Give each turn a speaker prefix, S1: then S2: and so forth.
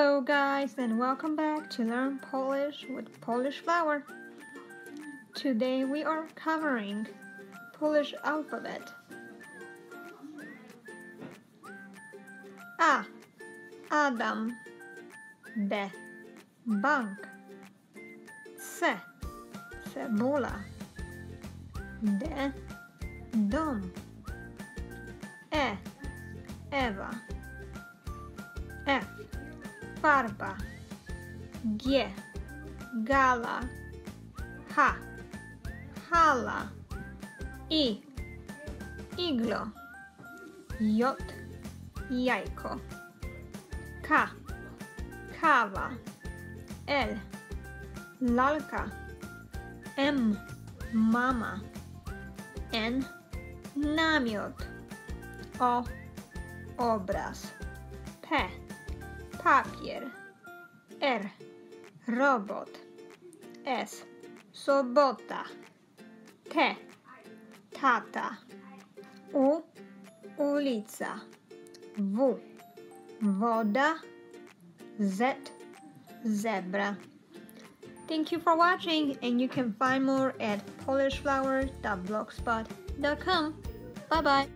S1: Hello guys and welcome back to Learn Polish with Polish Flower. Today we are covering Polish alphabet. A. Adam B. Bank C. Cebula D. Dom E. Ewa F farba. G. Gala. H. Hala. I. Iglo. J. Jajko. K. Kawa. L. Lalka. M. Mama. N. Namiot. O. Obraz. P papier. R. Robot. S. Sobota. T. Tata. U. Ulica. W. Woda. Z. Zebra. Thank you for watching and you can find more at polishflower.blogspot.com. Bye bye.